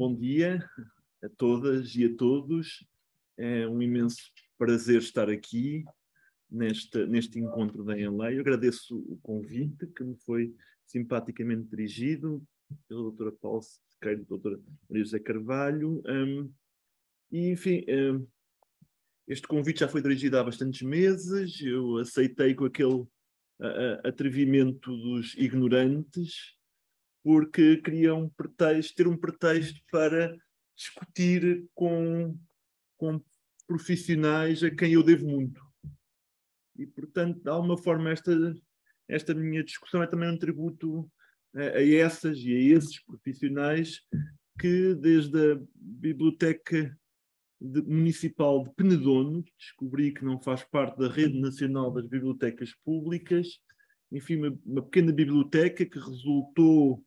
bom dia a todas e a todos. É um imenso prazer estar aqui neste, neste encontro da Enlei. Eu agradeço o convite que me foi simpaticamente dirigido pela doutora Paula Sequeira e doutora Maria José Carvalho. Um, e, enfim, um, este convite já foi dirigido há bastantes meses, eu aceitei com aquele uh, atrevimento dos ignorantes, porque queria um pretexto, ter um pretexto para discutir com, com profissionais a quem eu devo muito. E, portanto, de alguma forma, esta, esta minha discussão é também um tributo a, a essas e a esses profissionais que, desde a Biblioteca de, Municipal de Penedono, descobri que não faz parte da Rede Nacional das Bibliotecas Públicas, enfim, uma, uma pequena biblioteca que resultou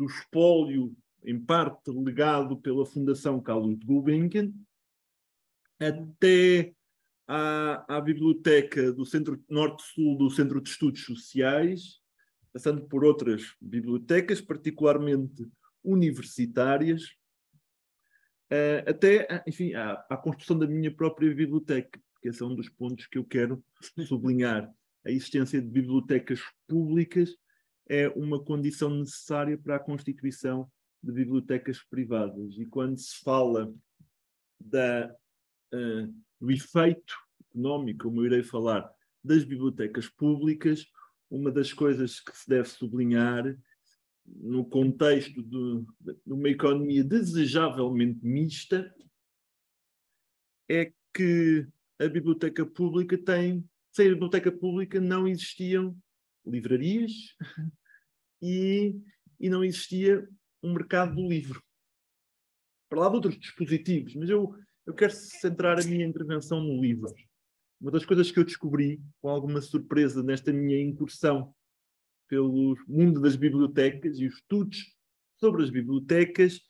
do espólio, em parte legado pela Fundação Carlos Gulbenkian, até à, à biblioteca do Centro Norte-Sul do Centro de Estudos Sociais, passando por outras bibliotecas, particularmente universitárias, uh, até, enfim, à, à, construção da minha própria biblioteca, porque esse é um dos pontos que eu quero sublinhar. A existência de bibliotecas públicas é uma condição necessária para a constituição de bibliotecas privadas. E quando se fala da, uh, do efeito económico, como eu irei falar, das bibliotecas públicas, uma das coisas que se deve sublinhar no contexto de, de uma economia desejavelmente mista é que a biblioteca pública tem, sem a biblioteca pública não existiam livrarias, e, e não existia um mercado do livro. Para lá de outros dispositivos, mas eu, eu quero centrar a minha intervenção no livro. Uma das coisas que eu descobri, com alguma surpresa, nesta minha incursão pelo mundo das bibliotecas e os estudos sobre as bibliotecas,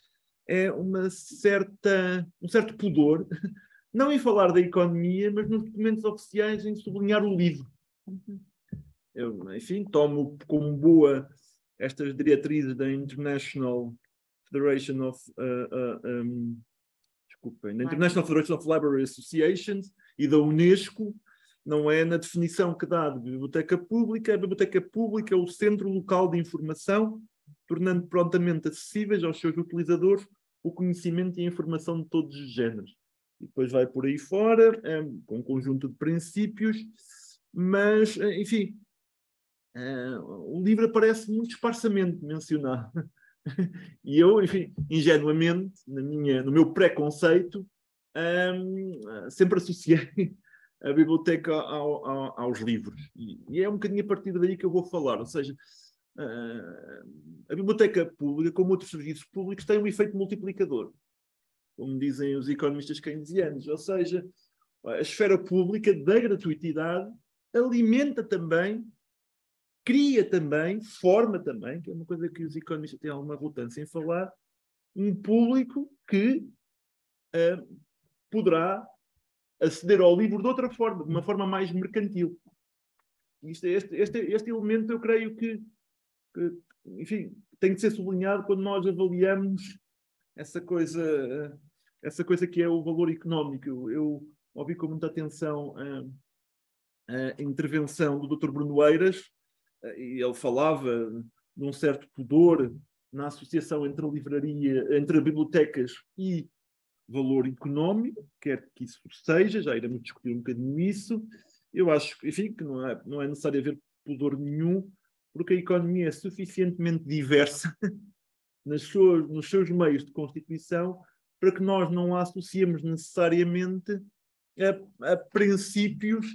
é uma certa, um certo pudor, não em falar da economia, mas nos documentos oficiais em sublinhar o livro. Eu, enfim, tomo como boa estas diretrizes da International Federation of uh, uh, um, desculpem, da International Federation of Library Associations e da Unesco, não é na definição que dá de biblioteca pública. A biblioteca pública é o centro local de informação, tornando prontamente acessíveis aos seus utilizadores o conhecimento e a informação de todos os géneros. E depois vai por aí fora, é, com um conjunto de princípios, mas, enfim, Uh, o livro aparece muito esparsamente mencionado. e eu, enfim, ingenuamente, na minha, no meu preconceito, um, sempre associei a biblioteca ao, ao, aos livros. E, e, é um bocadinho a partir daí que eu vou falar. Ou seja, uh, a biblioteca pública, como outros serviços públicos, tem um efeito multiplicador, como dizem os economistas keynesianos. Ou seja, a esfera pública da gratuitidade alimenta também cria também, forma também, que é uma coisa que os economistas têm alguma relutância em falar, um público que uh, poderá aceder ao livro de outra forma, de uma forma mais mercantil. Isto, este, este, este elemento eu creio que, que, enfim, tem de ser sublinhado quando nós avaliamos essa coisa, essa coisa que é o valor económico. Eu, eu ouvi com muita atenção a, a intervenção do Dr. Bruno Eiras, e ele falava de um certo pudor na associação entre a livraria, entre bibliotecas e valor económico, quer que isso seja, já iremos discutir um bocadinho isso. Eu acho, enfim, que não é, não é necessário haver pudor nenhum, porque a economia é suficientemente diversa nos seus meios de constituição para que nós não a associemos necessariamente a, a princípios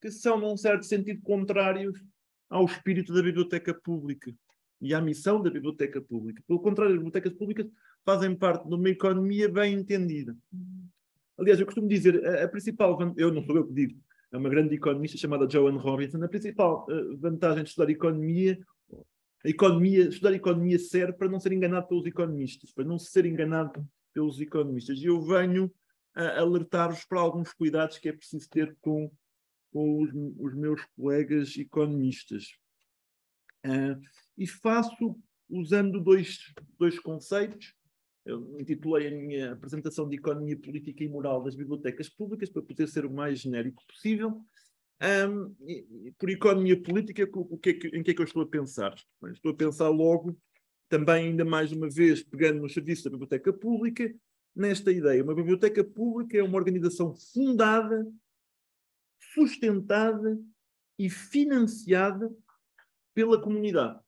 que são, num certo sentido, contrários ao espírito da biblioteca pública e à missão da biblioteca pública. Pelo contrário, as bibliotecas públicas fazem parte de uma economia bem entendida. Aliás, eu costumo dizer, a, a principal, eu não sou eu que digo, é uma grande economista chamada Joan Robinson, a principal uh, vantagem de estudar economia, economia, estudar economia serve para não ser enganado pelos economistas, para não ser enganado pelos economistas. E eu venho a alertar-vos para alguns cuidados que é preciso ter com com os, os meus colegas economistas. Uh, e faço usando dois, dois conceitos eu intitulei a minha apresentação de Economia Política e Moral das Bibliotecas Públicas para poder ser o mais genérico possível. Um, e, por economia política, o que é que, em que é que eu estou a pensar? Bem, estou a pensar logo, também ainda mais uma vez, pegando no serviço da biblioteca pública, nesta ideia. Uma biblioteca pública é uma organização fundada, sustentada e financiada pela comunidade.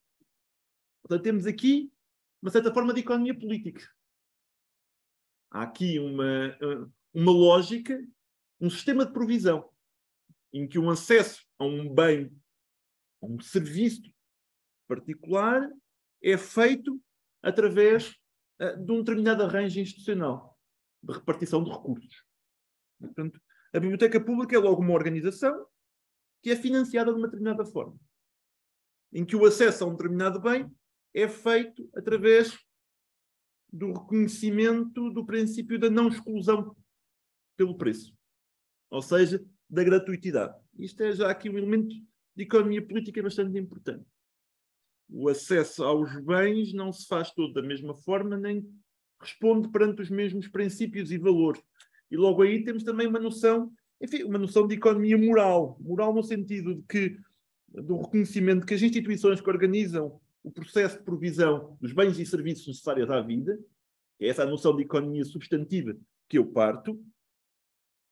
Portanto, temos aqui uma certa forma de economia política. Há aqui uma, uma lógica, um sistema de provisão, em que um acesso a um bem, a um serviço particular, é feito através uh, de um determinado arranjo institucional de repartição de recursos. Portanto, a biblioteca pública é logo uma organização que é financiada de uma determinada forma, em que o acesso a um determinado bem é feito através do reconhecimento do princípio da não exclusão pelo preço, ou seja, da gratuitidade. Isto é já aqui um elemento de economia política bastante importante. O acesso aos bens não se faz todo da mesma forma, nem responde perante os mesmos princípios e valores. E logo aí temos também uma noção, enfim, uma noção de economia moral. Moral no sentido de que, do reconhecimento que as instituições que organizam o processo de provisão dos bens e serviços necessários à vida, é essa a noção de economia substantiva que eu parto,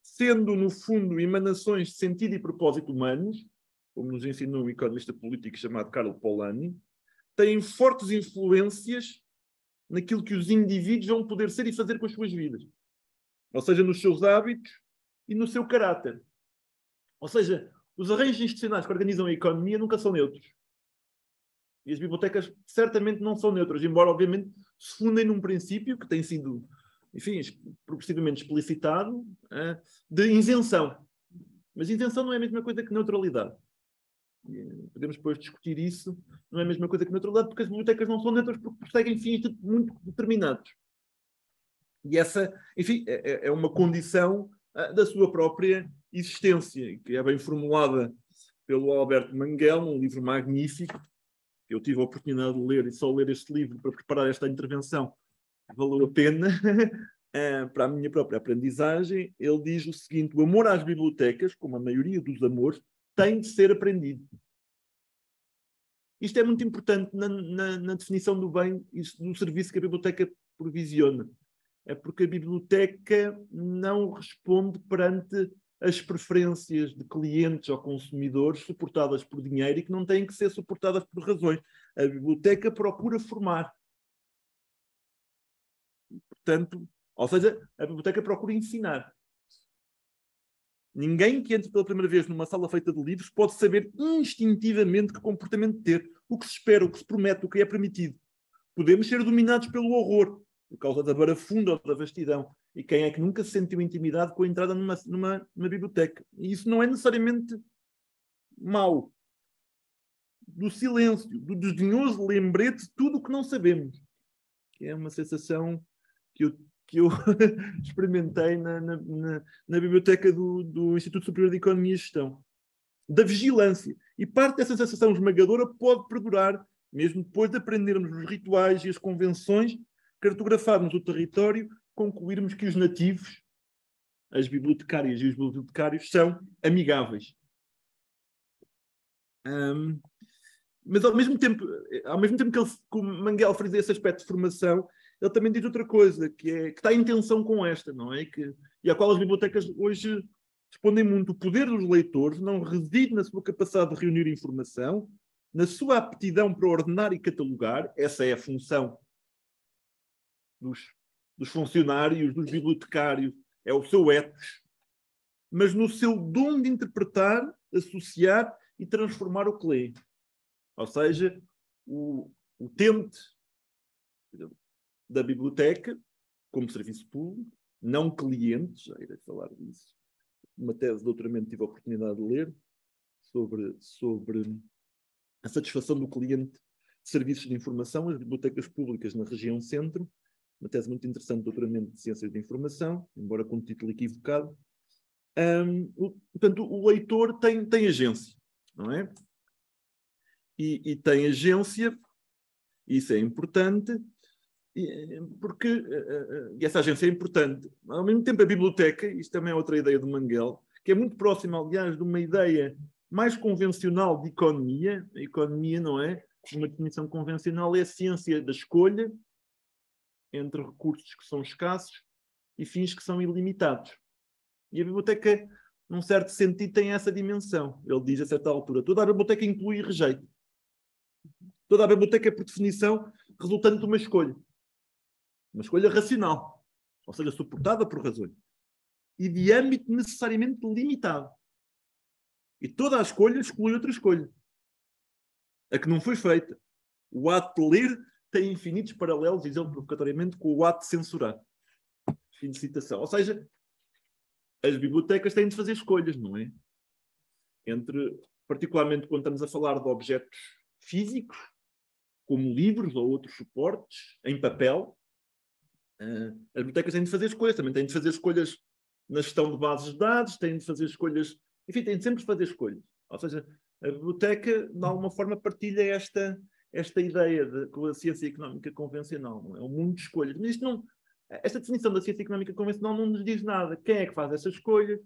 sendo, no fundo, emanações de sentido e propósito humanos, como nos ensinou um economista político chamado Carlo Polanyi, têm fortes influências naquilo que os indivíduos vão poder ser e fazer com as suas vidas. Ou seja, nos seus hábitos e no seu caráter. Ou seja, os arranjos institucionais que organizam a economia nunca são neutros. E as bibliotecas certamente não são neutras, embora, obviamente, se fundem num princípio que tem sido, enfim, progressivamente explicitado, uh, de isenção. Mas isenção não é a mesma coisa que neutralidade. Podemos depois discutir isso. Não é a mesma coisa que neutralidade, porque as bibliotecas não são neutras porque perseguem fins muito determinados. E essa, enfim, é, é, é uma condição uh, da sua própria existência, que é bem formulada pelo Alberto Manguel, num livro magnífico, eu tive a oportunidade de ler e só ler este livro para preparar esta intervenção valeu a pena eh, para a minha própria aprendizagem. Ele diz o seguinte: o amor às bibliotecas, como a maioria dos amores, tem de ser aprendido. Isto é muito importante na, na, na definição do bem e do serviço que a biblioteca provisiona. É porque a biblioteca não responde perante as preferências de clientes ou consumidores suportadas por dinheiro e que não têm que ser suportadas por razões. A biblioteca procura formar. Portanto, ou seja, a biblioteca procura ensinar. Ninguém que entre pela primeira vez numa sala feita de livros pode saber instintivamente que comportamento ter, o que se espera, o que se promete, o que é permitido. Podemos ser dominados pelo horror, por causa da barafunda ou da vastidão. E quem é que nunca se sentiu intimidado com a entrada numa, numa, numa biblioteca? E isso não é necessariamente mau. Do silêncio, do desdenhoso lembrete de tudo o que não sabemos. É uma sensação que eu, que eu experimentei na, na, na, na biblioteca do, do Instituto Superior de Economia e Gestão. Da vigilância. E parte dessa sensação esmagadora pode perdurar, mesmo depois de aprendermos os rituais e as convenções cartografarmos o território, concluirmos que os nativos, as bibliotecárias e os bibliotecários, são amigáveis. Um, mas ao mesmo tempo, ao mesmo tempo que, ele, que o Manguel frisa esse aspecto de formação, ele também diz outra coisa, que, é, que está em tensão com esta, não é? Que, e à qual as bibliotecas hoje respondem muito. O poder dos leitores não reside na sua capacidade de reunir informação, na sua aptidão para ordenar e catalogar, essa é a função dos, dos funcionários, dos bibliotecários, é o seu ethos, mas no seu dom de interpretar, associar e transformar o que lê. Ou seja, o utente da biblioteca, como serviço público, não cliente, já irei falar disso. Uma tese de doutoramento tive a oportunidade de ler sobre, sobre a satisfação do cliente de serviços de informação, as bibliotecas públicas na região centro, uma tese muito interessante de doutoramento de Ciências de Informação, embora com um título equivocado. Um, o, portanto, o leitor tem, tem agência, não é? E, e tem agência, isso é importante, porque e essa agência é importante. Ao mesmo tempo, a biblioteca, isto também é outra ideia do Manguel, que é muito próxima, aliás, de uma ideia mais convencional de economia. A economia, não é? Uma definição convencional é a ciência da escolha entre recursos que são escassos e fins que são ilimitados. E a biblioteca, num certo sentido, tem essa dimensão. Ele diz a certa altura: toda a biblioteca inclui rejeito. Toda a biblioteca é, por definição, resultante de uma escolha. Uma escolha racional, ou seja, suportada por razões. E de âmbito necessariamente limitado. E toda a escolha exclui outra escolha. A que não foi feita. O ato de ler tem infinitos paralelos, diz ele provocatoriamente, com o ato de censurar. Fim de citação. Ou seja, as bibliotecas têm de fazer escolhas, não é? Entre, particularmente quando estamos a falar de objetos físicos, como livros ou outros suportes, em papel, uh, as bibliotecas têm de fazer escolhas, também têm de fazer escolhas na gestão de bases de dados, têm de fazer escolhas, enfim, têm de sempre fazer escolhas. Ou seja, a biblioteca, de alguma forma, partilha esta, esta ideia de, com a ciência económica convencional. É um mundo de escolhas. Mas isto não, esta definição da ciência económica convencional não nos diz nada. Quem é que faz essas escolhas?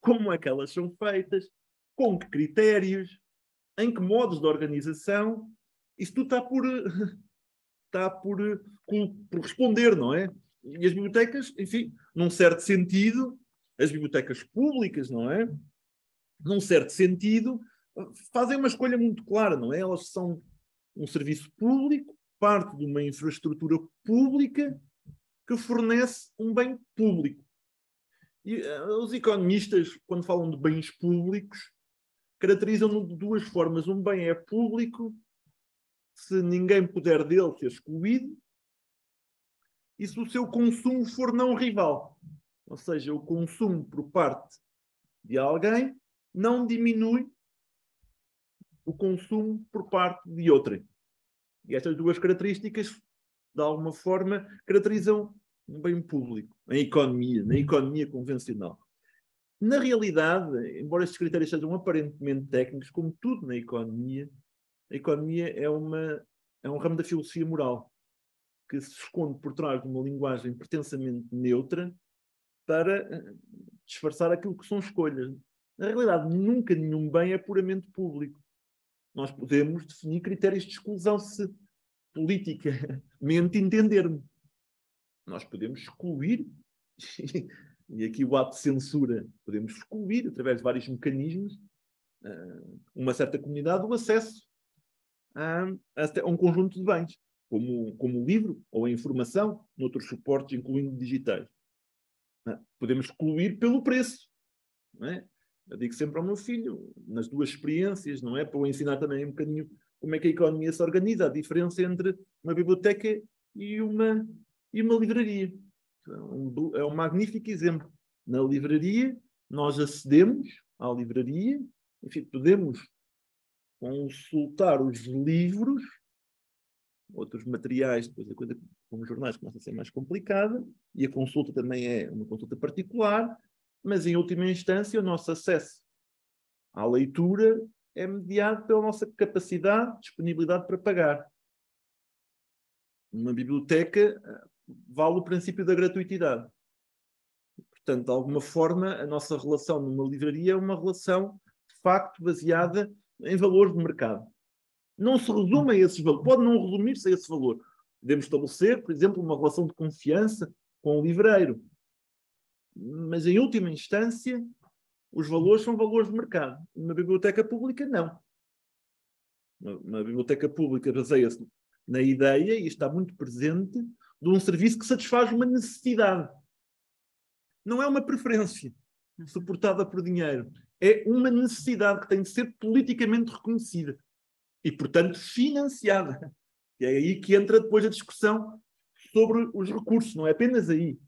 Como é que elas são feitas? Com que critérios? Em que modos de organização? Isso tudo está por, está por, por responder, não é? E as bibliotecas, enfim, num certo sentido, as bibliotecas públicas, não é? Num certo sentido, fazem uma escolha muito clara, não é? Elas são um serviço público, parte de uma infraestrutura pública que fornece um bem público. E uh, os economistas, quando falam de bens públicos, caracterizam-no de duas formas. Um bem é público se ninguém puder dele ser excluído e se o seu consumo for não rival. Ou seja, o consumo por parte de alguém não diminui o consumo por parte de outrem. E estas duas características, de alguma forma, caracterizam um bem público, a economia, na economia convencional. Na realidade, embora estes critérios sejam aparentemente técnicos, como tudo na economia, a economia é, uma, é um ramo da filosofia moral que se esconde por trás de uma linguagem pretensamente neutra para eh, disfarçar aquilo que são escolhas. Na realidade, nunca nenhum bem é puramente público nós podemos definir critérios de exclusão se politicamente entendermos. Nós podemos excluir, e aqui o ato de censura, podemos excluir, através de vários mecanismos, ah, uma certa comunidade o acesso a, um conjunto de bens, como, como o livro ou a informação, noutros suportes, incluindo digitais. Ah, podemos excluir pelo preço. É? Eu digo sempre ao meu filho, nas duas experiências, não é? Para o ensinar também um bocadinho como é que a economia se organiza, a diferença entre uma biblioteca e uma, e uma livraria. É um magnífico exemplo. Na livraria, nós acedemos à livraria, enfim, podemos consultar os livros, outros materiais, depois a coisa como jornais começa a ser mais complicada, e a consulta também é uma consulta particular, mas em última instância o nosso acesso à leitura é mediado pela nossa capacidade, disponibilidade para pagar. Uma biblioteca eh, vale o princípio da gratuitidade. Portanto, de alguma forma, a nossa relação numa livraria é uma relação, de facto, baseada em valores de mercado. Não se resume a esses valores, pode não resumir-se a esse valor. Podemos estabelecer, por exemplo, uma relação de confiança com o livreiro, mas em última instância, os valores são valores de mercado. Uma biblioteca pública, não. Uma, uma biblioteca pública baseia-se na ideia, e está muito presente, de um serviço que satisfaz uma necessidade. Não é uma preferência suportada por dinheiro. É uma necessidade que tem de ser politicamente reconhecida e, portanto, financiada. E é aí que entra depois a discussão sobre os recursos, não é apenas aí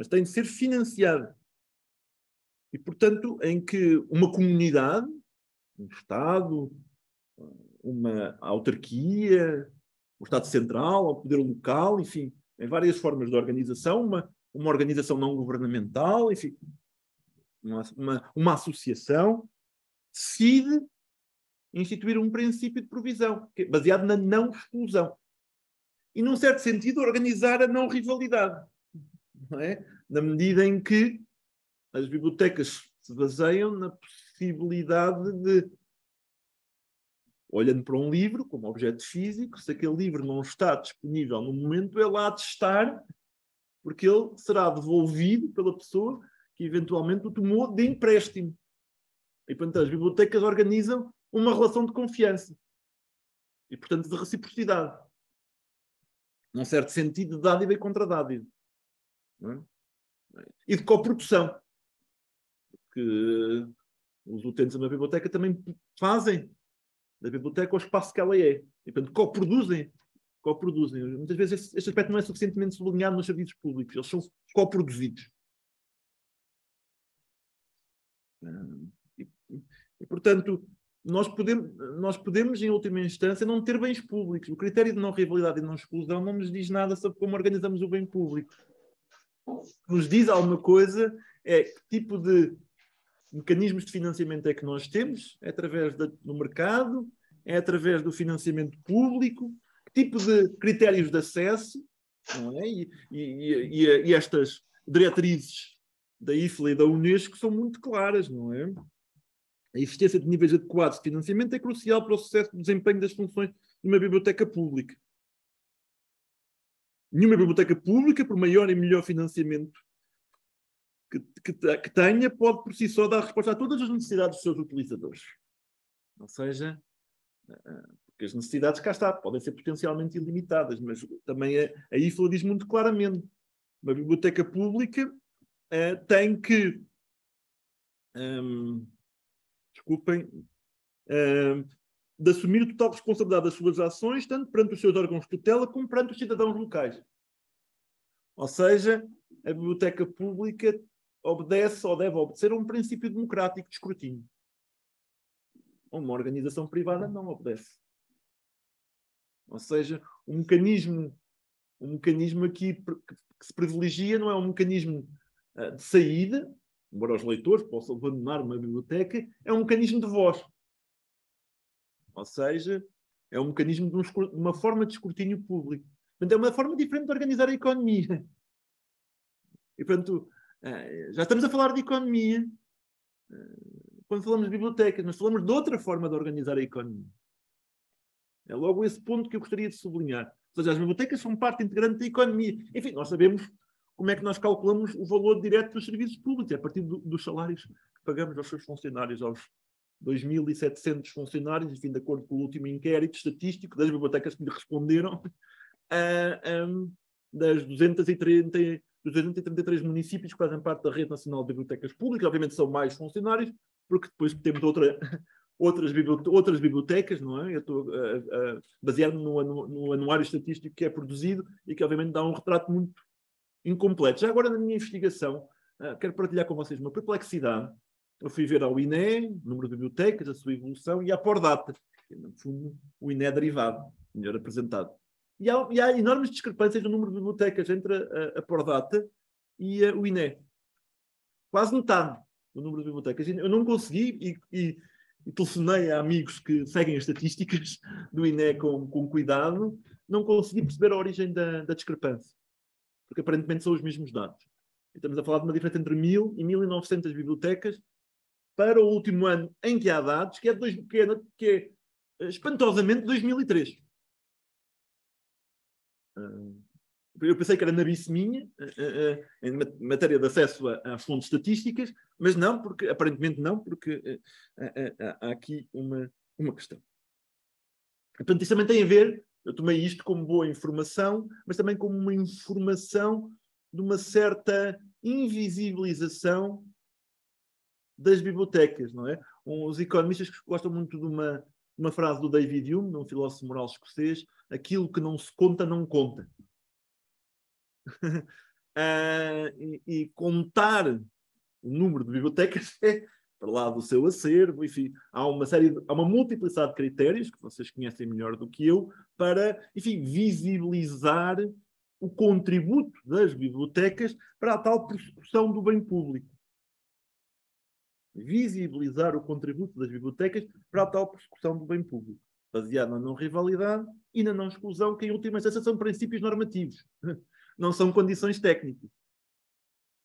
mas tem de ser financiada. E, portanto, em que uma comunidade, um Estado, uma autarquia, o Estado Central, o poder local, enfim, em várias formas de organização, uma, uma organização não governamental, enfim, uma, uma, uma associação, decide instituir um princípio de provisão, é baseado na não exclusão. e, num certo sentido, organizar a não rivalidade. Não é? Na medida em que as bibliotecas se baseiam na possibilidade de, olhando para um livro como objeto físico, se aquele livro não está disponível no momento, ele há de estar, porque ele será devolvido pela pessoa que eventualmente o tomou de empréstimo. E, portanto, as bibliotecas organizam uma relação de confiança e, portanto, de reciprocidade. Num certo sentido, de dádiva e contra-dádiva. É? E de coprodução. Que os utentes da biblioteca também fazem da biblioteca o espaço que ela é. E, portanto, coproduzem. coproduzem. Muitas vezes este, este aspecto não é suficientemente sublinhado nos serviços públicos. Eles são coproduzidos. E, portanto, nós podemos, nós podemos, em última instância, não ter bens públicos. O critério de não rivalidade e não exclusão não nos diz nada sobre como organizamos o bem público. Nos diz alguma coisa é que tipo de mecanismos de financiamento é que nós temos, é através do mercado, é através do financiamento público, que tipo de critérios de acesso, não é? E, e, e, e estas diretrizes da IFLA e da Unesco são muito claras, não é? A existência de níveis adequados de financiamento é crucial para o sucesso do desempenho das funções de uma biblioteca pública. Nenhuma biblioteca pública, por maior e melhor financiamento que, que, que, tenha, pode por si só dar resposta a todas as necessidades dos seus utilizadores. Ou seja, eh, porque as necessidades cá está, podem ser potencialmente ilimitadas, mas também a, a IFLA diz muito claramente: uma biblioteca pública uh, tem que. Um, desculpem, uh, de assumir total responsabilidade das suas ações, tanto perante os seus órgãos de tutela como perante os cidadãos locais. Ou seja, a biblioteca pública obedece ou deve obedecer a um princípio democrático de escrutínio. Uma organização privada não obedece. Ou seja, um mecanismo, um mecanismo aqui que se privilegia não é um mecanismo uh, de saída, embora os leitores possam abandonar uma biblioteca, é um mecanismo de voz. Ou seja, é um mecanismo de, um, de uma forma de escrutínio público. Portanto, é uma forma diferente de organizar a economia. E, portanto, eh, já estamos a falar de economia eh, quando falamos de bibliotecas, mas falamos de outra forma de organizar a economia. É logo esse ponto que eu gostaria de sublinhar. Ou seja, as bibliotecas são parte integrante da economia. Enfim, nós sabemos como é que nós calculamos o valor direto dos serviços públicos, é a partir do, dos salários que pagamos aos seus funcionários, aos 2.700 funcionários, enfim, de acordo com o último inquérito estatístico das bibliotecas que lhe responderam, uh, um, das 230, 233 municípios que fazem parte da Rede Nacional de Bibliotecas Públicas, obviamente são mais funcionários, porque depois temos outra, outras, bibliotecas, outras bibliotecas, não é? Eu estou uh, uh, baseado no, no, anuário estatístico que é produzido e que obviamente dá um retrato muito incompleto. Já agora, na minha investigação, uh, quero partilhar com vocês uma perplexidade. Eu fui ver ao INE, número de bibliotecas, a sua evolução, e à Pordata, no fundo o INE é derivado, melhor apresentado. E há, e há enormes discrepâncias no número de bibliotecas entre a, a Pordata e a, o INE. Quase metade do número de bibliotecas. Eu não consegui, e, e, e telefonei a amigos que seguem as estatísticas do INE com, com cuidado, não consegui perceber a origem da, da discrepância porque aparentemente são os mesmos dados. Estamos a falar de uma diferença entre 1.000 e 1.900 bibliotecas para o último ano em que há dados, que é, dois, que é, que é eh, espantosamente 2003. Ah, eu pensei que era na minha, eh, eh, em matéria de acesso às fontes estatísticas, mas não, porque aparentemente não, porque há aqui uma, uma questão. Portanto, isso também tem a ver eu tomei isto como boa informação, mas também como uma informação de uma certa invisibilização das bibliotecas, não é? Os economistas gostam muito de uma, uma frase do David Hume, um filósofo moral escocês, aquilo que não se conta, não conta. uh, e, e, contar o número de bibliotecas é para lá do seu acervo, enfim, há uma série, de, há uma multiplicidade de critérios que vocês conhecem melhor do que eu para, enfim, visibilizar o contributo das bibliotecas para a tal persecução do bem público. Visibilizar o contributo das bibliotecas para a tal persecução do bem público. baseado na não rivalidade e na não exclusão, que em última instância são princípios normativos, não são condições técnicas.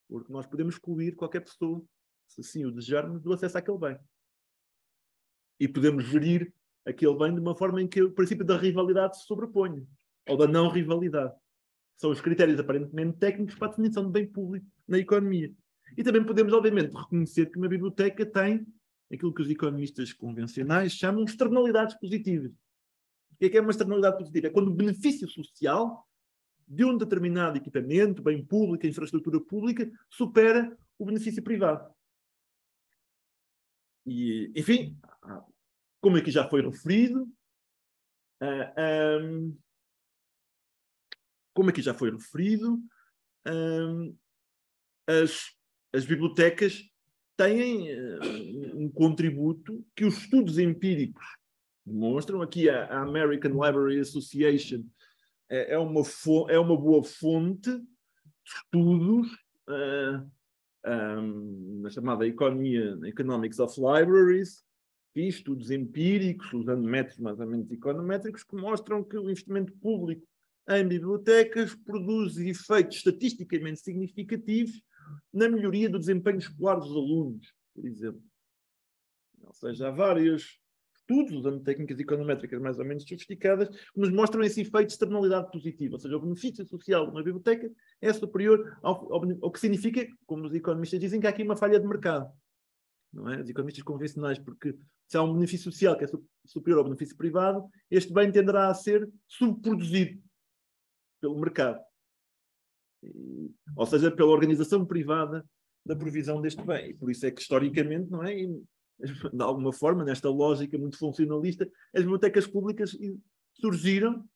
Porque nós podemos excluir qualquer pessoa, se assim o desejarmos, do acesso àquele bem. E podemos gerir aquele bem de uma forma em que o princípio da rivalidade se sobreponha, ou da não rivalidade. São os critérios aparentemente técnicos para a definição de bem público na economia. E também podemos, obviamente, reconhecer que uma biblioteca tem aquilo que os economistas convencionais chamam de externalidades positivas. O que é, que é uma externalidade positiva? É quando o benefício social de um determinado equipamento, bem público, infraestrutura pública, supera o benefício privado. E, enfim, como aqui já foi referido, uh, ah, um, como aqui já foi referido, um, as, as bibliotecas têm uh, um contributo que os estudos empíricos demonstram. Aqui a, a American Library Association é, é, uma, é uma boa fonte de estudos uh, um, na chamada economia Economics of Libraries, estudos empíricos, usando métodos mais ou menos econométricos, que mostram que o investimento público em bibliotecas produz efeitos estatisticamente significativos na melhoria do desempenho escolar dos alunos, por exemplo. Ou seja, há vários estudos, usando técnicas econométricas mais ou menos sofisticadas, que nos mostram esse efeito de externalidade positiva. Ou seja, o benefício social de uma biblioteca é superior ao, ao, ao que significa, como os economistas dizem, que há aqui uma falha de mercado. Não é? Os economistas convencionais, porque se há um benefício social que é superior ao benefício privado, este bem tenderá a ser subproduzido pelo mercado. Ou seja, pela organização privada da provisão deste bem. E por isso é que, historicamente, não é? E, de alguma forma, nesta lógica muito funcionalista, as bibliotecas públicas surgiram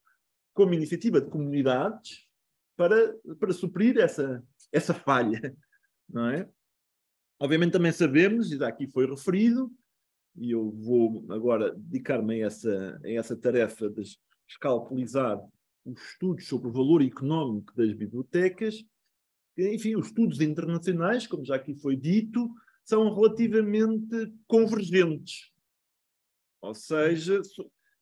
como iniciativa de comunidades para, para suprir essa, essa falha, não é? Obviamente também sabemos, e daqui foi referido, e eu vou agora dedicar-me a essa, a essa tarefa de escalpelizar os estudos sobre o valor económico das bibliotecas, enfim, os estudos internacionais, como já aqui foi dito, são relativamente convergentes. Ou seja,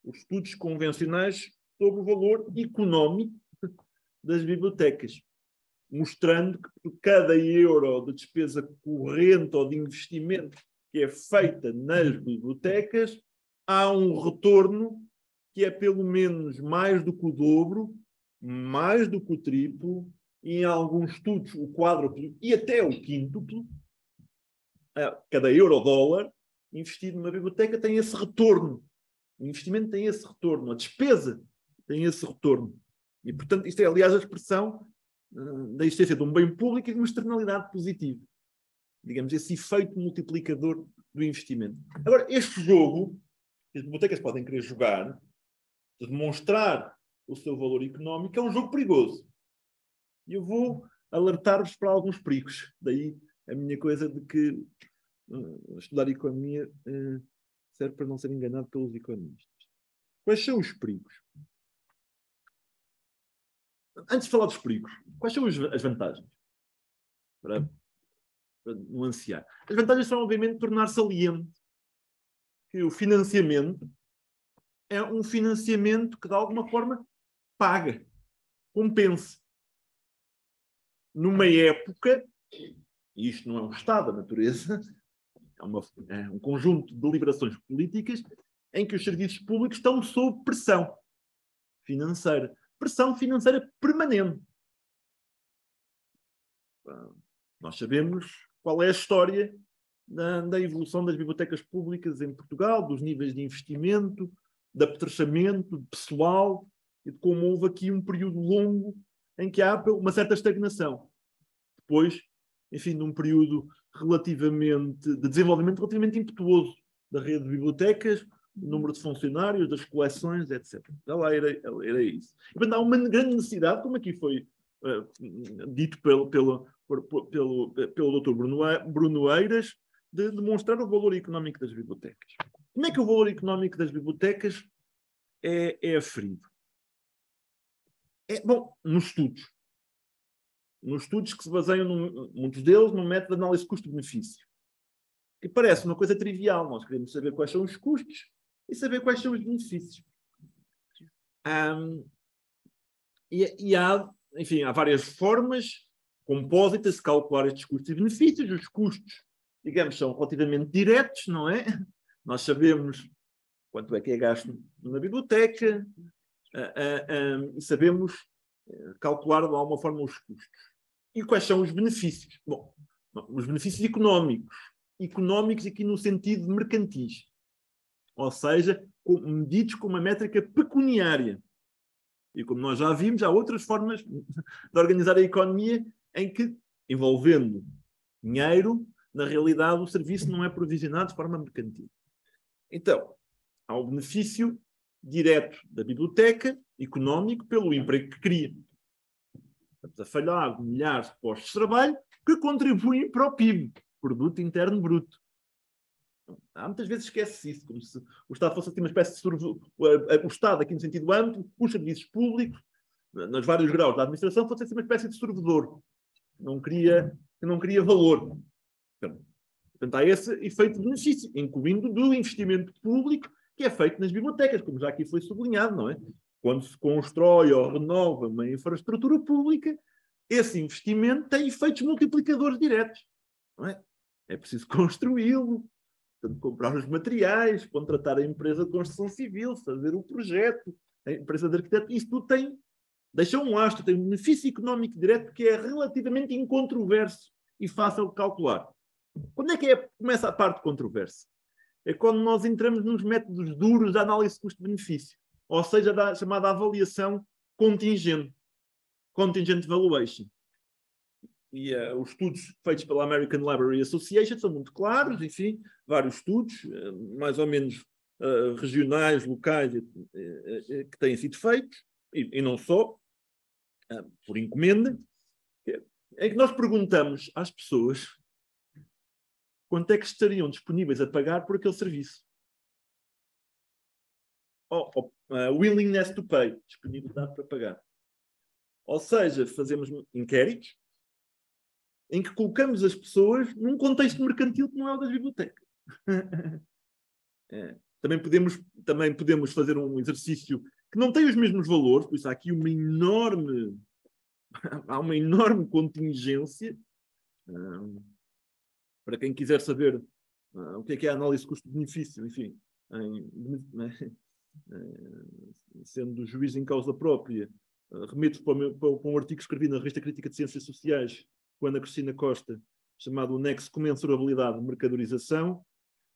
os estudos convencionais sobre o valor económico das bibliotecas mostrando que por cada euro de despesa corrente ou de investimento que é feita nas bibliotecas, há um retorno que é pelo menos mais do que o dobro, mais do que o triplo, em alguns estudos o quádruplo e até o quíntuplo. Cada euro-dólar investido numa biblioteca tem esse retorno. O investimento tem esse retorno, a despesa tem esse retorno. E, portanto, isto é, aliás, a expressão da existência de um bem público e de uma externalidade positiva. Digamos, esse efeito multiplicador do investimento. Agora, este jogo, as bibliotecas podem querer jogar, de demonstrar o seu valor económico, é um jogo perigoso. E eu vou alertar-vos para alguns perigos. Daí a minha coisa de que uh, estudar economia uh, serve para não ser enganado pelos economistas. Quais são os perigos? Antes de falar dos perigos, quais são as vantagens? Para, para. As vantagens são, obviamente, tornar saliente que o financiamento é um financiamento que, de alguma forma, paga, compensa. Numa época, e isto não é um estado da natureza, é, uma, é um conjunto de deliberações políticas em que os serviços públicos estão sob pressão financeira pressão financeira permanente. Nós sabemos qual é a história da, da, evolução das bibliotecas públicas em Portugal, dos níveis de investimento, de apetrechamento, pessoal, e de como houve aqui um período longo em que há uma certa estagnação. Depois, enfim, num período relativamente de desenvolvimento relativamente impetuoso da rede de bibliotecas, número de funcionários, das coleções, etc. Então, era, era isso. E, portanto, há uma grande necessidade, como aqui foi uh, dito pelo, pelo, pelo, pelo Dr. Bruno, Bruno Eiras, de demonstrar o valor económico das bibliotecas. Como é que o valor económico das bibliotecas é, é aferido? É, bom, nos estudos. Nos estudos que se baseiam, num, muitos deles, no método de análise custo-benefício. Que parece uma coisa trivial. Nós queremos saber quais são os custos e saber quais são os benefícios. Um, e, e, há, enfim, há várias formas compósitas de calcular estes custos e benefícios. Os custos, digamos, são relativamente diretos, não é? Nós sabemos quanto é que é gasto na biblioteca uh, uh, um, e sabemos uh, calcular de alguma forma os custos. E quais são os benefícios? Bom, os benefícios económicos. Económicos aqui no sentido de mercantis. Ou seja, medidos com uma métrica pecuniária. E como nós já vimos, há outras formas de organizar a economia em que, envolvendo dinheiro, na realidade o serviço não é provisionado de forma mercantil. Então, há o benefício direto da biblioteca, económico, pelo emprego que cria. Estamos a falhar milhares de postos de trabalho que contribuem para o PIB, Produto Interno Bruto. Há muitas vezes esquece isso, como se o Estado fosse aqui uma espécie de servidor, o Estado, aqui no sentido amplo, os serviços públicos, nos vários graus da administração, fosse assim uma espécie de servidor, não queria, não queria valor. Portanto, há esse efeito de benefício, incluindo do investimento público que é feito nas bibliotecas, como já aqui foi sublinhado, não é? Quando se constrói ou renova uma infraestrutura pública, esse investimento tem efeitos multiplicadores diretos. Não é? é preciso construí-lo, comprar os materiais, contratar a empresa de construção civil, fazer o projeto, a empresa de arquiteto, isso tudo tem, deixa um astro, tem um benefício económico direto que é relativamente incontroverso e fácil de calcular. Quando é que é, começa a parte controversa? É quando nós entramos nos métodos duros da análise custo-benefício, ou seja, da chamada avaliação contingente, contingent valuation. E uh, os estudos feitos pela American Library Association são muito claros, enfim, vários estudos, uh, mais ou menos uh, regionais, locais, que têm sido feitos, e, e não só, por encomenda, em que nós perguntamos às pessoas quanto é que estariam disponíveis a pagar por aquele serviço. Oh, uh, willingness to pay, disponibilidade para pagar. Ou seja, fazemos inquéritos em que colocamos as pessoas num contexto mercantil que não é o das bibliotecas. é. Também, podemos, também podemos fazer um exercício que não tem os mesmos valores, por isso há aqui uma enorme há uma enorme contingência. Um, para quem quiser saber uh, o que é, que é a análise custo-benefício, enfim, em, sendo juiz em causa própria, uh, remeto para, meu, para, para, um artigo que escrevi na Revista Crítica de Ciências Sociais com Ana Cristina Costa, chamado O Nexo Comensurabilidade Mercadorização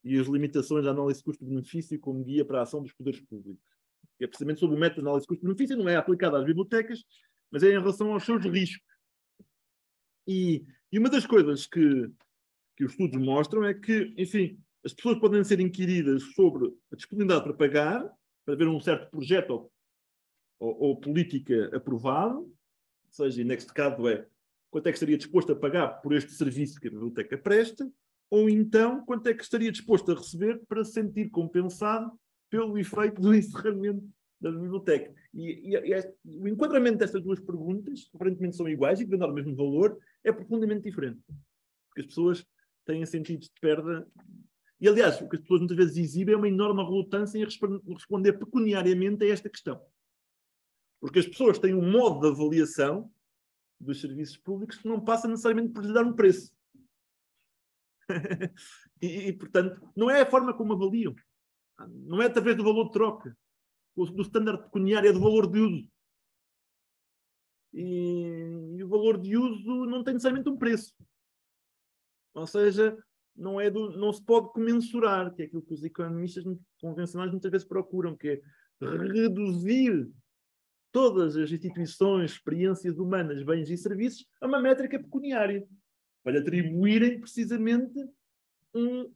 e as limitações da análise custo-benefício como guia para a ação dos poderes públicos. É precisamente sobre o método de análise custo-benefício, não é aplicado às bibliotecas, mas é em relação aos seus riscos. E, e uma das coisas que, que os estudos mostram é que, enfim, as pessoas podem ser inquiridas sobre a disponibilidade para pagar, para ver um certo projeto ou, ou, ou política aprovado, ou seja, neste caso é quanto é que estaria disposto a pagar por este serviço que a biblioteca presta, ou então quanto é que estaria disposto a receber para se sentir compensado pelo efeito do encerramento da biblioteca. E, e, e, o enquadramento destas duas perguntas, que aparentemente são iguais e que dão o mesmo valor, é profundamente diferente. Porque as pessoas têm sentidos de perda. E, aliás, o que as pessoas muitas vezes exibem é uma enorme relutância em responder pecuniariamente a esta questão. Porque as pessoas têm um modo de avaliação dos serviços públicos que não passa necessariamente por lhes dar um preço. e, e, portanto, não é a forma como avaliam. Não é através do valor de troca. Do standard pecuniário é do valor de uso. E, e o valor de uso não tem necessariamente um preço. Ou seja, não, é do, não se pode comensurar, que é aquilo que os economistas convencionais muitas vezes procuram, que é reduzir todas as instituições, experiências humanas, bens e serviços a uma métrica pecuniária, para atribuírem precisamente um,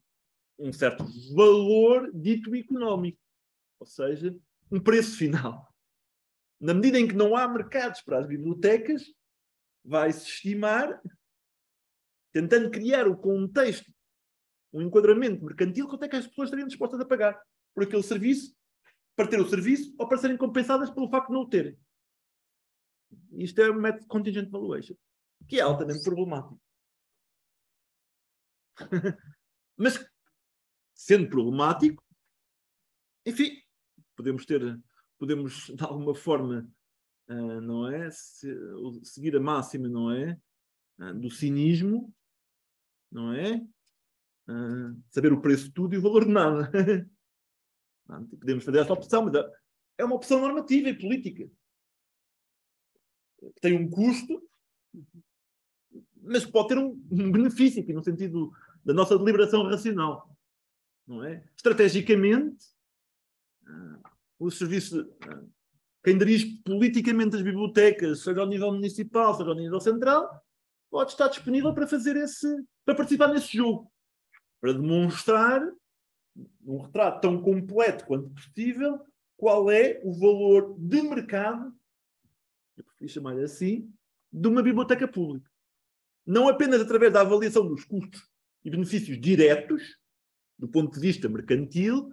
um certo valor dito económico, ou seja, um preço final. Na medida em que não há mercados para as bibliotecas, vai-se estimar tentando criar o contexto, um enquadramento mercantil, quanto é que as pessoas estariam dispostas a pagar por aquele serviço, para ter o serviço ou para serem compensadas pelo facto de não o terem. Isto é o método contingent valuation, que é altamente problemático. Mas, sendo problemático, enfim, podemos ter, podemos de alguma forma, uh, não é? Se, seguir a máxima, não é? Uh, do cinismo, não é? Uh, saber o preço de tudo e o valor de nada. podemos fazer essa opção, mas é uma opção normativa e política. Tem um custo, mas pode ter um, um benefício, aqui no sentido da nossa deliberação racional. Não é? Estrategicamente, uh, o serviço, quem dirige politicamente as bibliotecas, seja ao nível municipal, seja ao nível central, pode estar disponível para fazer esse, para participar nesse jogo, para demonstrar um retrato tão completo quanto possível qual é o valor de mercado, eu prefiro chamar assim, de uma biblioteca pública. Não apenas através da avaliação dos custos e benefícios diretos, do ponto de vista mercantil,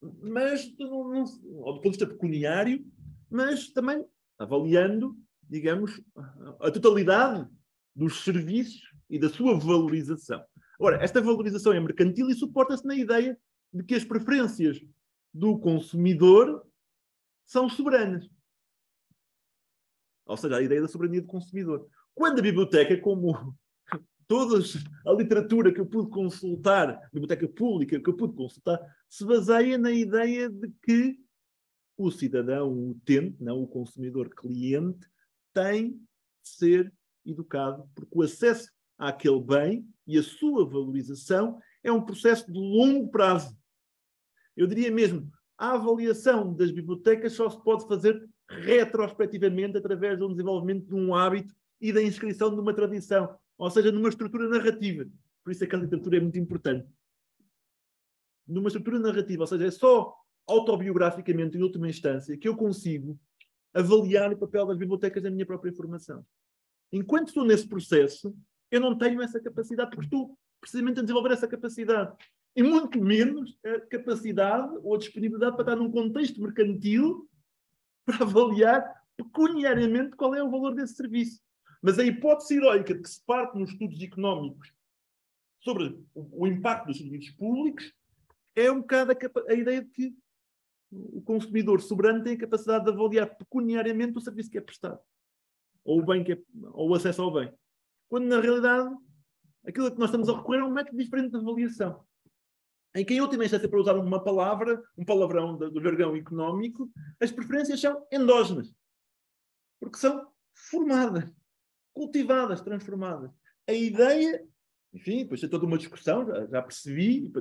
mas do, do ponto de vista pecuniário, mas também avaliando, digamos, a totalidade dos serviços e da sua valorização. Ora, esta valorização é mercantil e suporta-se na ideia de que as preferências do consumidor são soberanas. Ou seja, a ideia da soberania do consumidor. Quando a biblioteca, como toda a literatura que eu pude consultar, biblioteca pública que eu pude consultar, se baseia na ideia de que o cidadão, o utente, não o consumidor cliente, tem de ser educado, porque o acesso àquele bem e a sua valorização é um processo de longo prazo. Eu diria mesmo, a avaliação das bibliotecas só se pode fazer retrospectivamente através do desenvolvimento de um hábito e da inscrição de uma tradição, ou seja, numa estrutura narrativa. Por isso é que a literatura é muito importante. Numa estrutura narrativa, ou seja, é só autobiograficamente, em última instância, que eu consigo avaliar o papel das bibliotecas na minha própria formação. Enquanto estou nesse processo, eu não tenho essa capacidade, porque estou precisamente a desenvolver essa capacidade e muito menos a capacidade ou a disponibilidade para estar num contexto mercantil para avaliar pecuniariamente qual é o valor desse serviço. Mas a hipótese heroica de que se parte nos estudos económicos sobre o, impacto dos serviços públicos é um bocado a, a, ideia de que o consumidor soberano tem a capacidade de avaliar pecuniariamente o serviço que é prestado ou o bem que é, ou o acesso ao bem. Quando na realidade aquilo que nós estamos a recorrer é um método diferente de avaliação em que, em última instância, para usar uma palavra, um palavrão do, jargão económico, as preferências são endógenas. Porque são formadas, cultivadas, transformadas. A ideia, enfim, depois é toda uma discussão, já, já percebi,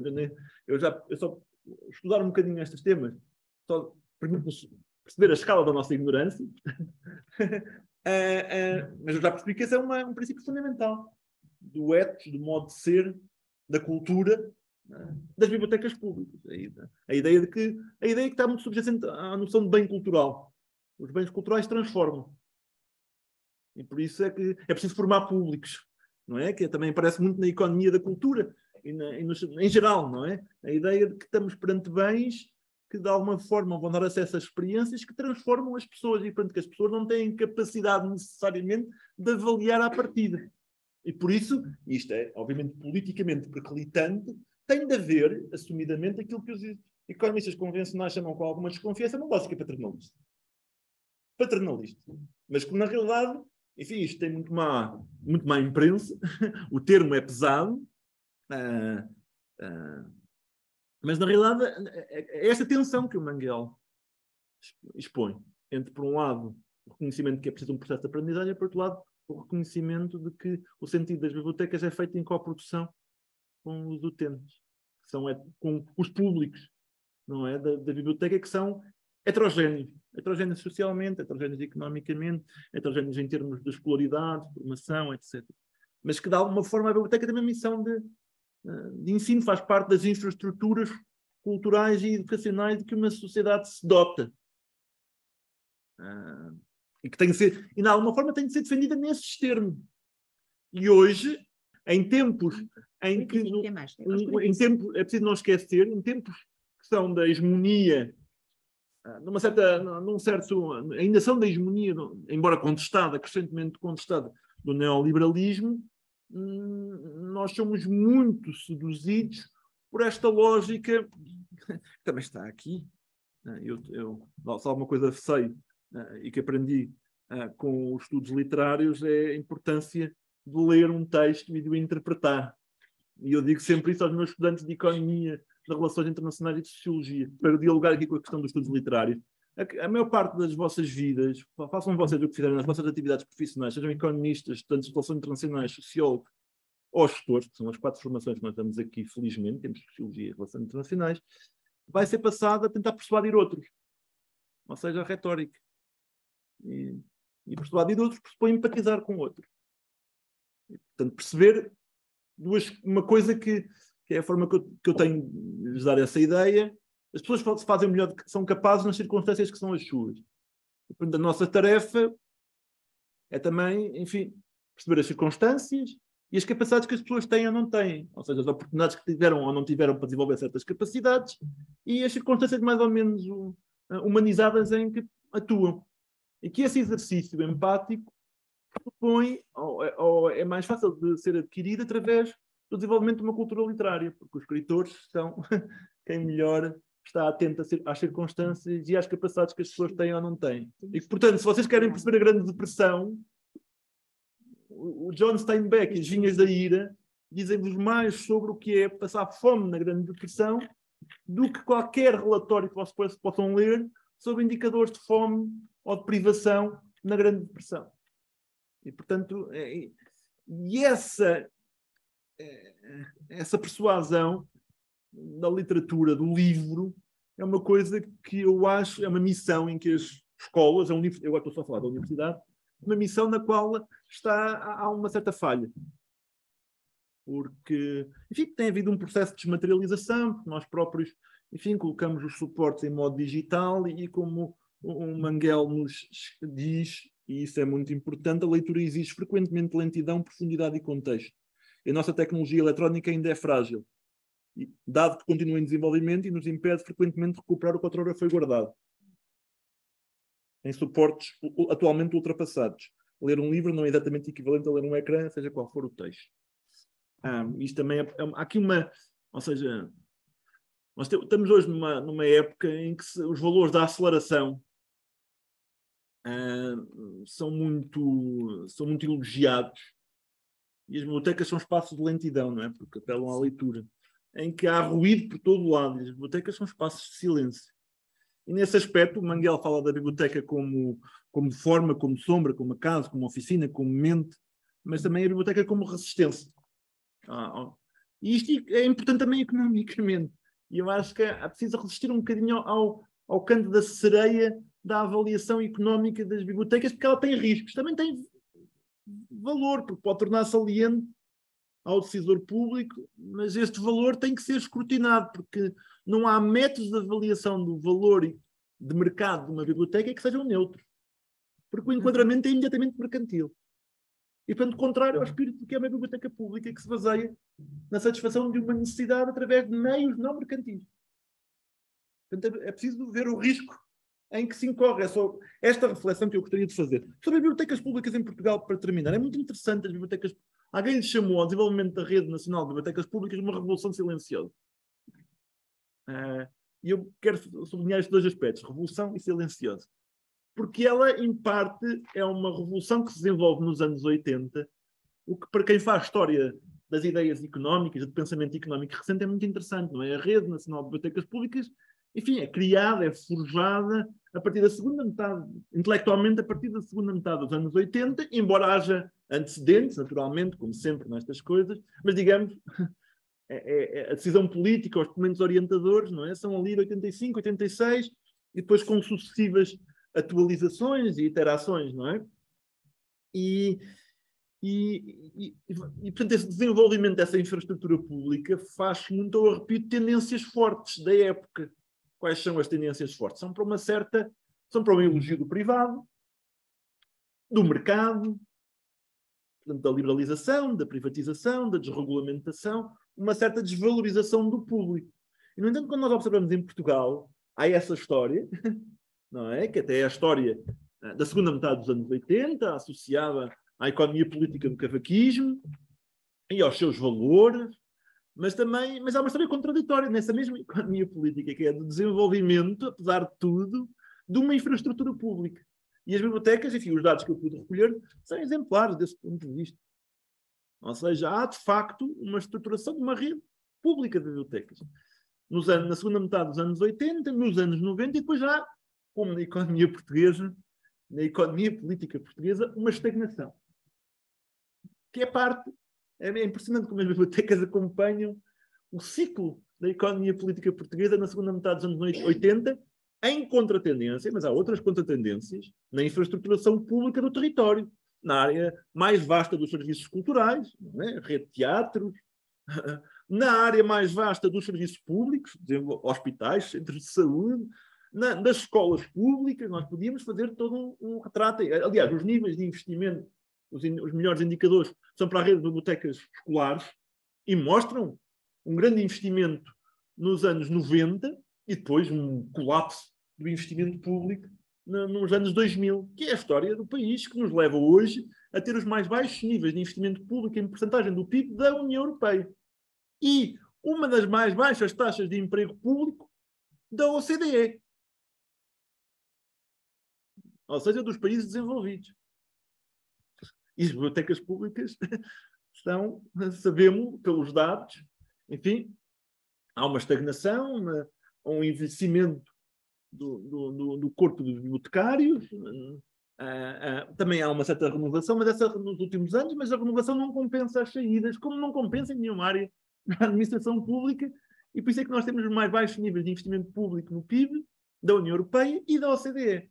eu já eu só estudar um bocadinho estes temas, só permite-nos perceber a escala da nossa ignorância, uh, uh, mas eu já percebi que esse é uma, um princípio fundamental do ethos, do modo de ser, da cultura, das bibliotecas públicas. A ideia de que a ideia que está muito subjacente à noção de bem cultural. Os bens culturais transformam. E por isso é que é preciso formar públicos, não é? Que também aparece muito na economia da cultura e, na, e em geral, não é? A ideia de que estamos perante bens que de alguma forma vão dar acesso a experiências que transformam as pessoas e portanto que as pessoas não têm capacidade necessariamente de avaliar à partida. E por isso, isto é obviamente politicamente perclitante, tem de haver, assumidamente, aquilo que os economistas convencionais chamam com alguma desconfiança, uma lógica paternalista. Paternalista. Mas que, na realidade, enfim, isto tem muito má, muito má imprensa, o termo é pesado, uh, uh, mas, na realidade, é, é esta tensão que o Manguel expõe entre, por um lado, o reconhecimento que é preciso um processo de aprendizagem, e, por outro lado, o reconhecimento de que o sentido das bibliotecas é feito em coprodução com os utentes, que são com os públicos, não é? Da, da biblioteca, que são heterogéneos. Heterogéneos socialmente, heterogéneos economicamente, heterogéneos em termos de escolaridade, formação, etc. Mas que, de alguma forma, a biblioteca tem uma missão de, de ensino, faz parte das infraestruturas culturais e educacionais de que uma sociedade se dota. Uh, e que tem que ser, e de alguma forma tem de ser defendida nesses termos. E hoje, em tempos em que, no, em tempo, é preciso não esquecer, em tempos que são da hegemonia, ah, numa certa, num certo, ainda são da hegemonia, embora contestada, crescentemente contestada, do neoliberalismo, nós somos muito seduzidos por esta lógica, que também está aqui, eu, eu, se alguma coisa sei e que aprendi com os estudos literários é a importância de ler um texto e de o interpretar. E eu digo sempre isso aos meus estudantes de economia, de relações internacionais e de sociologia, para dialogar aqui com a questão dos estudos literários. A, a maior parte das vossas vidas, façam vocês o que fizerem nas vossas atividades profissionais, sejam economistas, estudantes de relações internacionais, sociólogos ou gestores, que são as quatro formações que nós estamos aqui, felizmente, temos sociologia e relações internacionais, vai ser passada a tentar persuadir outros. Ou seja, a retórica. E, e persuadir outros pressupõe empatizar com outros. E, portanto, perceber duas, uma coisa que, que é a forma que eu, que eu tenho de dar essa ideia. As pessoas fazem melhor, são capazes nas circunstâncias que são as suas. A nossa tarefa é também, enfim, perceber as circunstâncias e as capacidades que as pessoas têm ou não têm. Ou seja, as oportunidades que tiveram ou não tiveram para desenvolver certas capacidades e as circunstâncias mais ou menos humanizadas em que atuam. E que esse exercício empático propõe, é, ou é mais fácil de ser adquirido através do desenvolvimento de uma cultura literária, porque os escritores são quem melhor está atento às circunstâncias e às capacidades que as pessoas têm ou não têm. E, portanto, se vocês querem perceber a Grande Depressão, o John Steinbeck e as Vinhas da Ira dizem-vos mais sobre o que é passar fome na Grande Depressão do que qualquer relatório que vocês possam ler sobre indicadores de fome ou de privação na Grande Depressão. E, portanto, é, e essa, é, essa persuasão da literatura, do livro, é uma coisa que eu acho, é uma missão em que as escolas, é um, eu estou só a falar da universidade, uma missão na qual está, há uma certa falha. Porque, enfim, tem havido um processo de desmaterialização, nós próprios, enfim, colocamos os suportes em modo digital e, como o Manguel nos diz, e isso é muito importante, a leitura exige frequentemente lentidão, profundidade e contexto. E a nossa tecnologia eletrónica ainda é frágil, dado que continua em desenvolvimento e nos impede frequentemente de recuperar o que outrora foi guardado. Em suportes atualmente ultrapassados. Ler um livro não é exatamente equivalente a ler um ecrã, seja qual for o texto. Um, isto também é, é, há aqui uma, ou seja, nós estamos hoje numa, numa época em que se, os valores da aceleração uh, são, muito, são muito elogiados. E as bibliotecas são espaços de lentidão, não é? Porque apelam à leitura, em que há ruído por todo o lado. E as bibliotecas são espaços de silêncio. E nesse aspecto, o Manguel fala da biblioteca como, como forma, como sombra, como casa, como oficina, como mente, mas também a biblioteca como resistência. Ah, e isto é importante também economicamente. E eu acho que é preciso resistir um bocadinho ao, ao canto da sereia da avaliação económica das bibliotecas, porque ela tem riscos, também tem valor, porque pode tornar-se aliente ao decisor público, mas este valor tem que ser escrutinado, porque não há métodos de avaliação do valor de mercado de uma biblioteca que sejam neutros. Porque o enquadramento é imediatamente mercantil. E, portanto, contrário ao espírito que é uma biblioteca pública que se baseia na satisfação de uma necessidade através de meios não mercantis. Portanto, é preciso ver o risco em que se incorre. É só esta reflexão que eu gostaria de fazer. Sobre as bibliotecas públicas em Portugal, para terminar, é muito interessante as bibliotecas. Alguém lhe chamou ao desenvolvimento da Rede Nacional de Bibliotecas Públicas uma revolução silenciosa. Uh, e eu quero sublinhar estes dois aspectos, revolução e silenciosa. Porque ela, em parte, é uma revolução que se desenvolve nos anos 80, o que, para quem faz história das ideias económicas, do pensamento económico recente, é muito interessante, não é? A Rede Nacional de Bibliotecas Públicas, enfim, é criada, é forjada a partir da segunda metade, intelectualmente, a partir da segunda metade dos anos 80, embora haja antecedentes, naturalmente, como sempre nestas coisas, mas digamos, é, é, é, a decisão política, os documentos orientadores, não é? São ali 85, 86, e depois com sucessivas atualizações e iterações, não é? E, e, e, e, portanto, esse desenvolvimento dessa infraestrutura pública faz muito arrepio de tendências fortes da época. Quais são as tendências fortes? São para uma certa, são para um elogio do privado, do mercado, portanto, da liberalização, da privatização, da desregulamentação, uma certa desvalorização do público. E, no entanto, quando nós observamos em Portugal, há essa história, não é? Que até é a história eh, da segunda metade dos anos 80, associada à economia política do cavaquismo e aos seus valores, mas também mas há uma história contraditória nessa mesma economia política, que é do desenvolvimento, apesar de tudo, de uma infraestrutura pública. E as bibliotecas, enfim, os dados que eu pude recolher, são exemplares desse ponto de vista. Ou seja, há de facto uma estruturação de uma rede pública de bibliotecas. Nos anos, na segunda metade dos anos 80, nos anos 90, e depois já, como na economia portuguesa, na economia política portuguesa, uma estagnação. Que é parte, é impressionante como as bibliotecas acompanham o ciclo da economia política portuguesa na segunda metade dos anos 80, em contratendência, mas há outras contratendências, na infraestruturação pública do território na área mais vasta dos serviços culturais, é? rede de teatros, na área mais vasta dos serviços públicos, hospitais, centros de saúde, na, nas escolas públicas, nós podíamos fazer todo um, um retrato. Aliás, os níveis de investimento, os, in, os melhores indicadores, são para a rede de bibliotecas escolares e mostram um grande investimento nos anos 90 e depois um colapso do investimento público nos anos 2000, que é a história do país que nos leva hoje a ter os mais baixos níveis de investimento público em porcentagem do PIB da União Europeia. E uma das mais baixas taxas de emprego público da OCDE. Ou seja, dos países desenvolvidos. E as bibliotecas públicas são, sabemos pelos dados, enfim, há uma estagnação, uma, um envelhecimento do, do, do corpo dos bibliotecários. Uh, uh, também há uma certa renovação, mas essa nos últimos anos, mas a renovação não compensa as saídas, como não compensa em nenhuma área da administração pública, e por isso é que nós temos os mais baixos níveis de investimento público no PIB da União Europeia e da OCDE.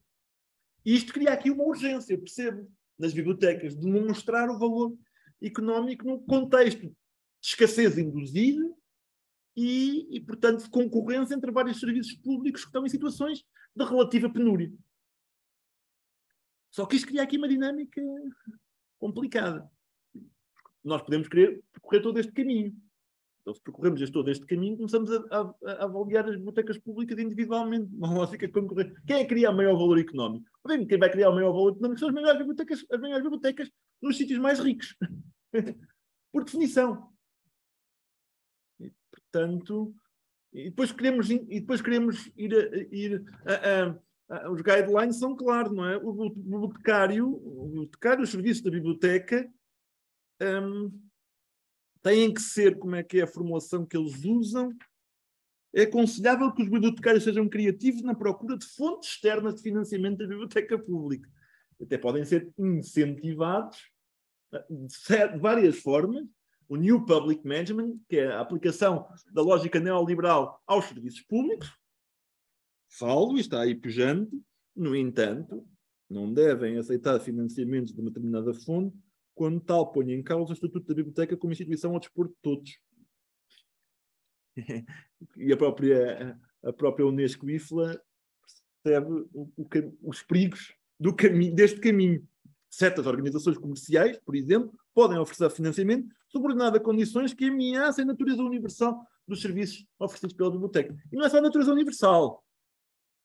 E isto cria aqui uma urgência, percebo, nas bibliotecas, de demonstrar o valor económico no contexto de escassez induzida e, e, portanto, de concorrência entre vários serviços públicos que estão em situações de relativa penúria. Só que isto cria aqui uma dinâmica complicada. Nós podemos querer percorrer todo este caminho. Então, se percorremos todo este caminho, começamos a, a, a, avaliar as bibliotecas públicas individualmente, uma lógica de concorrer. Quem é que cria o maior valor económico? Bem, quem vai criar o maior valor económico são as maiores bibliotecas, as maiores bibliotecas nos sítios mais ricos. Por definição. Portanto, e depois queremos, e depois queremos ir, a, ir a, a, os guidelines são claros, não é? O bibliotecário, o bibliotecário, os serviços da biblioteca um, têm que ser, como é que é a formulação que eles usam? É aconselhável que os bibliotecários sejam criativos na procura de fontes externas de financiamento da biblioteca pública. Até podem ser incentivados de várias formas, o New Public Management, que é a aplicação da lógica neoliberal aos serviços públicos. Falo e está aí pujante. No entanto, não devem aceitar financiamentos de uma determinada fonte quando tal põe em causa o Estatuto da Biblioteca como instituição ao dispor de todos. e a própria, a própria Unesco IFLA percebe o, o, os perigos do caminho, deste caminho. Certas organizações comerciais, por exemplo, podem oferecer financiamento subordinado a condições que ameacem a natureza universal dos serviços oferecidos pela biblioteca. E não é só a natureza universal.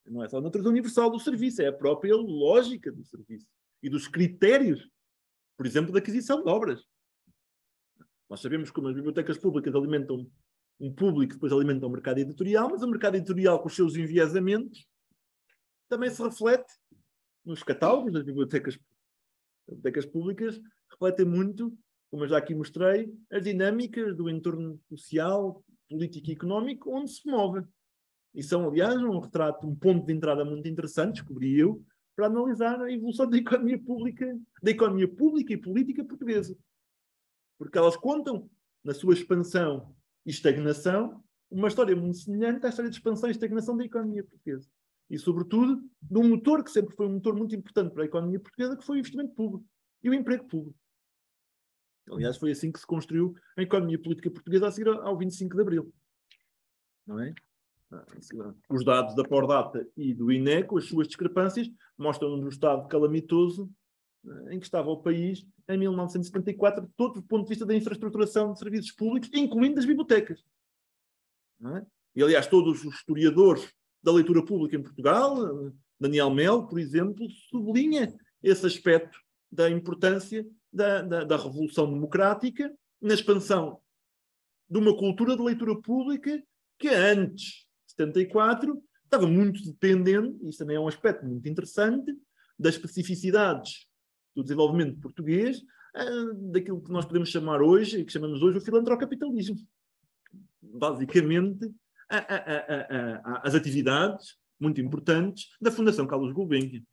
Não é só a natureza universal do serviço, é a própria lógica do serviço e dos critérios, por exemplo, da aquisição de obras. Nós sabemos como as bibliotecas públicas alimentam um público depois alimenta o mercado editorial, mas o mercado editorial, com os seus enviesamentos, também se reflete nos catálogos das bibliotecas, bibliotecas públicas, refletem muito como eu já aqui mostrei, as dinâmicas do entorno social, político e económico onde se move. E são, aliás, um retrato, um ponto de entrada muito interessante, descobri eu, para analisar a evolução da economia pública, da economia pública e política portuguesa. Porque elas contam, na sua expansão e estagnação, uma história muito semelhante à história de expansão e estagnação da economia portuguesa. E, sobretudo, de um motor que sempre foi um motor muito importante para a economia portuguesa, que foi o investimento público e o emprego público. Aliás, foi assim que se construiu a economia política portuguesa a seguir ao 25 de Abril. Não é? Os dados da Pordata e do INE, com as suas discrepâncias, mostram-nos um estado calamitoso eh, em que estava o país em 1974, todo do ponto de vista da infraestruturação de serviços públicos, incluindo as bibliotecas. É? E, aliás, todos os historiadores da leitura pública em Portugal, eh, Daniel Mel, por exemplo, sublinha esse aspecto da importância da, da, da Revolução Democrática na expansão de uma cultura de leitura pública que antes 74 estava muito dependente, e isso também é um aspecto muito interessante, das especificidades do desenvolvimento português, ah, daquilo que nós podemos chamar hoje, que chamamos hoje o filantrocapitalismo. Basicamente, a, a, a, as atividades muito importantes da Fundação Carlos Gulbenkian,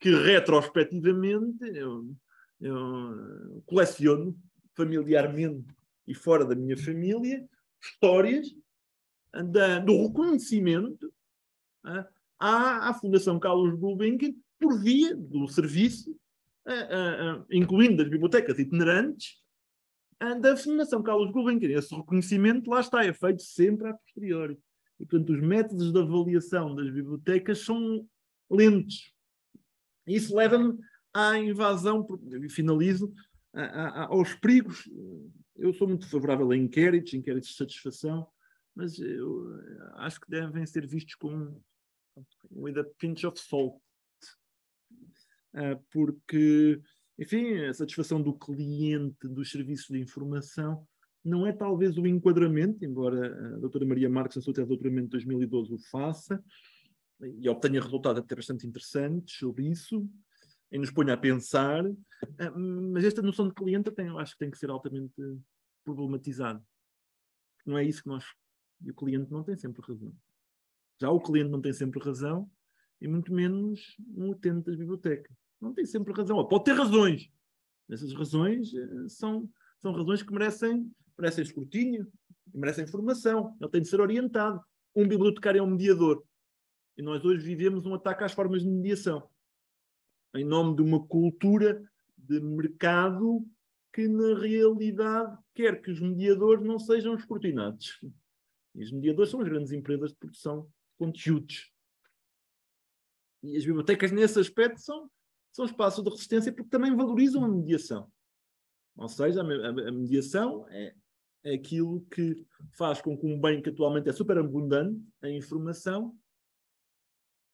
que retrospectivamente eu, eu coleciono familiarmente e fora da minha família histórias da, do reconhecimento uh, à, à, Fundação Carlos Gulbenkian por via do serviço, uh, uh, incluindo as bibliotecas itinerantes, da Fundação Carlos Gulbenkian. Esse reconhecimento, lá está, é feito sempre a posteriori. E, portanto, os métodos de avaliação das bibliotecas são lentos. Isso leva-me à invasão, e finalizo, a, a, aos perigos. Eu sou muito favorável a inquéritos, inquéritos de satisfação, mas eu acho que devem ser vistos com with a pinch of salt. Uh, porque, enfim, a satisfação do cliente dos serviços de informação não é talvez o enquadramento, embora a doutora Maria Marques, na sua tese de doutoramento de 2012, o faça, e obtenha resultados até bastante interessantes sobre isso, e nos ponha a pensar, mas esta noção de cliente tem, eu acho que tem que ser altamente problematizada. Não é isso que nós e o cliente não tem sempre razão. Já o cliente não tem sempre razão, e muito menos um utente das bibliotecas. Não tem sempre razão. Ou pode ter razões. Essas razões eh, são, são razões que merecem, merecem escrutínio, merecem informação. Ele tem de ser orientado. Um bibliotecário é um mediador. E nós hoje vivemos um ataque às formas de mediação. Em nome de uma cultura de mercado que, na realidade, quer que os mediadores não sejam escrutinados. E os mediadores são as grandes empresas de produção de conteúdos. E as bibliotecas, nesse aspecto, são, são espaços de resistência porque também valorizam a mediação. Ou seja, a, a, a mediação é, é aquilo que faz com que um bem que atualmente é super abundante, a informação,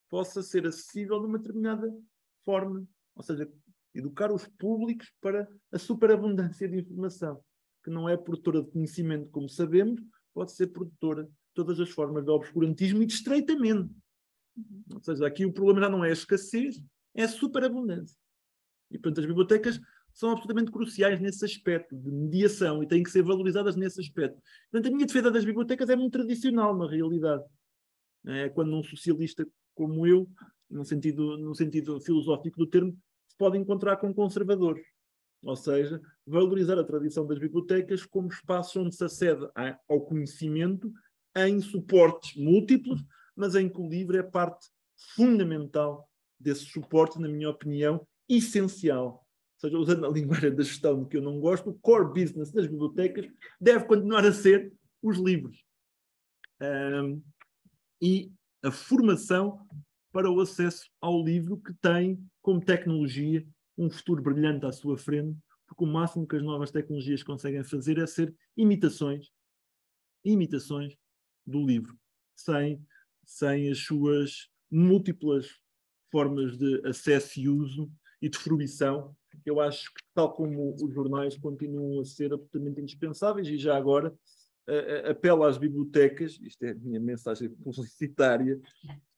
possa ser acessível de uma determinada forma. Ou seja, educar os públicos para a superabundância de informação, que não é produtora de conhecimento, como sabemos, pode ser produtora de todas as formas de obscurantismo e de estreitamento. Ou seja, aqui o problema já não é a escassez, é a superabundância. E, portanto, as bibliotecas são absolutamente cruciais nesse aspecto de mediação e têm que ser valorizadas nesse aspecto. Portanto, a minha defesa das bibliotecas é muito tradicional, na realidade. É quando um socialista como eu, no sentido, no sentido filosófico do termo, se pode encontrar com conservadores. Ou seja, valorizar a tradição das bibliotecas como espaços onde se acede ao conhecimento em suportes múltiplos, mas em que o livro é parte fundamental desse suporte, na minha opinião, essencial. Ou seja, usando a linguagem da gestão que eu não gosto, o core business das bibliotecas deve continuar a ser os livros. Um, e a formação para o acesso ao livro que tem como tecnologia um futuro brilhante à sua frente, porque o máximo que as novas tecnologias conseguem fazer é ser imitações, imitações do livro, sem, sem as suas múltiplas formas de acesso e uso e de fruição, eu acho que, tal como os jornais, continuam a ser absolutamente indispensáveis e já agora uh, apelo às bibliotecas, isto é a minha mensagem publicitária,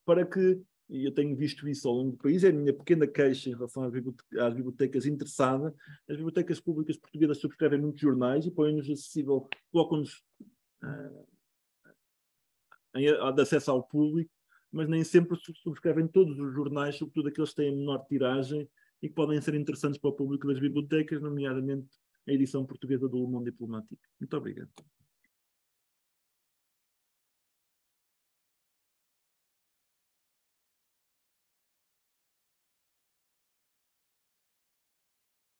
para que e eu tenho visto isso ao longo do país, é a minha pequena queixa em relação às, bibliotecas, às bibliotecas interessadas. As bibliotecas públicas portuguesas subscrevem muitos jornais e põem-nos acessível, colocam-nos uh, de acesso ao público, mas nem sempre subscrevem todos os jornais, sobretudo aqueles que têm menor tiragem e que podem ser interessantes para o público das bibliotecas, nomeadamente a edição portuguesa do Le Monde Diplomático. Muito obrigado.